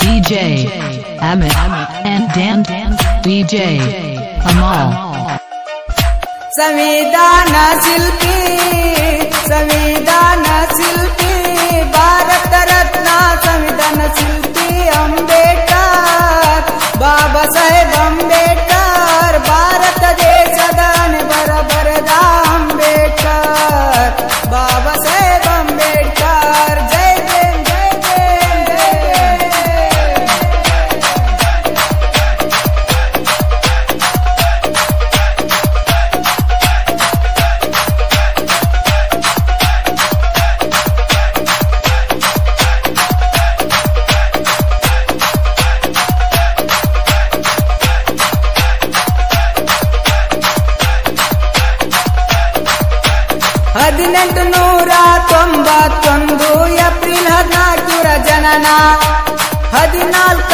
DJ Amit and Dan DJ Amal संविधान शिल्पी संविधान शिल्पी ಹದಿನೆಂಟು ನೂರ ತೊಂಬತ್ತೊಂದು ಏಪ್ರಿಲ್ ಹದಿನಾಲ್ಕರ ಜನನ. ಹದಿನಾಲ್ಕು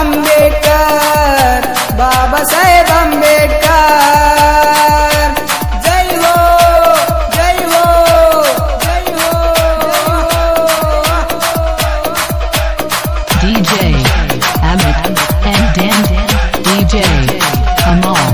अंबेडकर बाबा साहेब अंबेडकर जय हो जय हो जय हो DJ and DJ Amol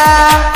yeah.